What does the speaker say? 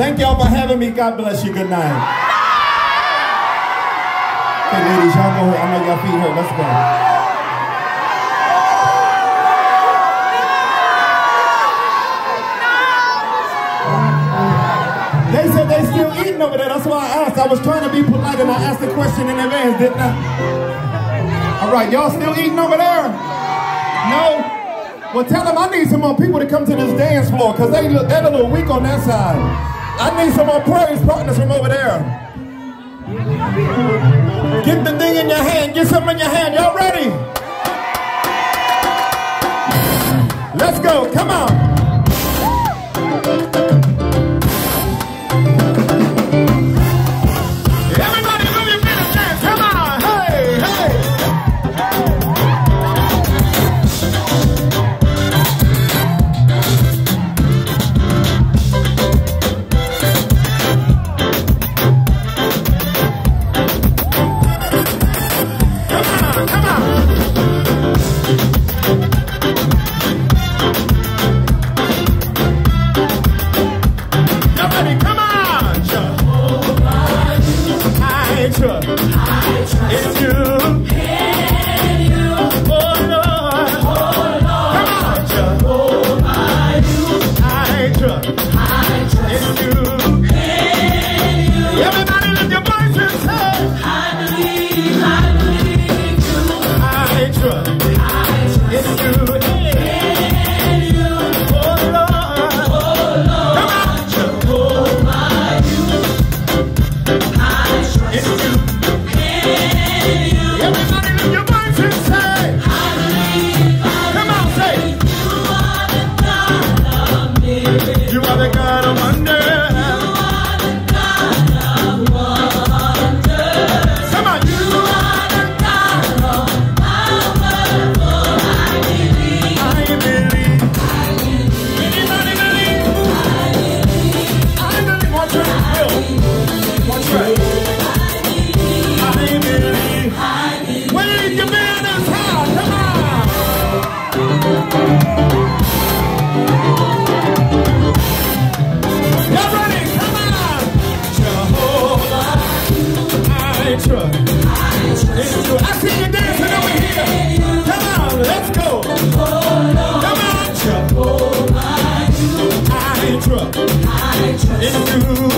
Thank y'all for having me. God bless you. Good night. Hey, ladies, y'all go ahead. I know y'all feet hurt. Let's go. They said they still eating over there. That's why I asked. I was trying to be polite and I asked the question in advance, didn't I? All right, y'all still eating over there? No? Well, tell them I need some more people to come to this dance floor because they look, they're a little weak on that side. I need some more praise partners from over there. Get the thing in your hand. Get something in your hand. Y'all ready? Let's go. Come on. I see you dancing over here. Come on, let's go. Come on, Jehovah, I trust. It's you.